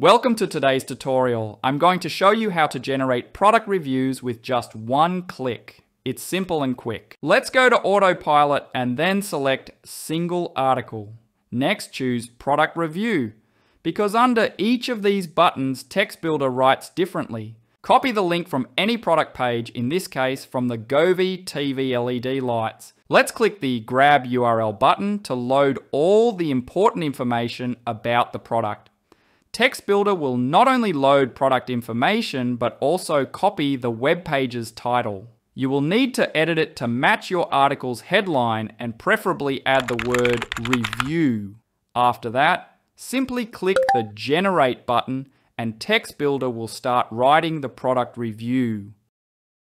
Welcome to today's tutorial. I'm going to show you how to generate product reviews with just one click. It's simple and quick. Let's go to Autopilot and then select Single Article. Next choose Product Review. Because under each of these buttons, TextBuilder writes differently. Copy the link from any product page, in this case from the Govee TV LED lights. Let's click the Grab URL button to load all the important information about the product. TextBuilder will not only load product information, but also copy the web page's title. You will need to edit it to match your article's headline and preferably add the word review. After that, simply click the Generate button and TextBuilder will start writing the product review.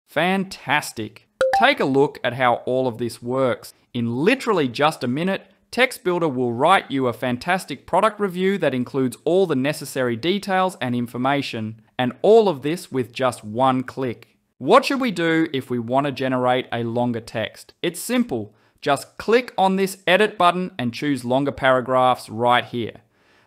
Fantastic! Take a look at how all of this works. In literally just a minute, TextBuilder will write you a fantastic product review that includes all the necessary details and information, and all of this with just one click. What should we do if we want to generate a longer text? It's simple. Just click on this edit button and choose longer paragraphs right here.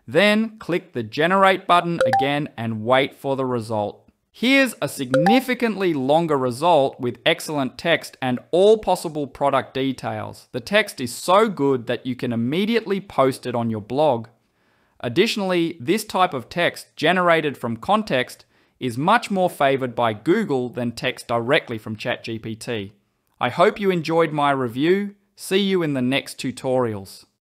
Then click the generate button again and wait for the result. Here's a significantly longer result with excellent text and all possible product details. The text is so good that you can immediately post it on your blog. Additionally, this type of text generated from context is much more favored by Google than text directly from ChatGPT. I hope you enjoyed my review. See you in the next tutorials.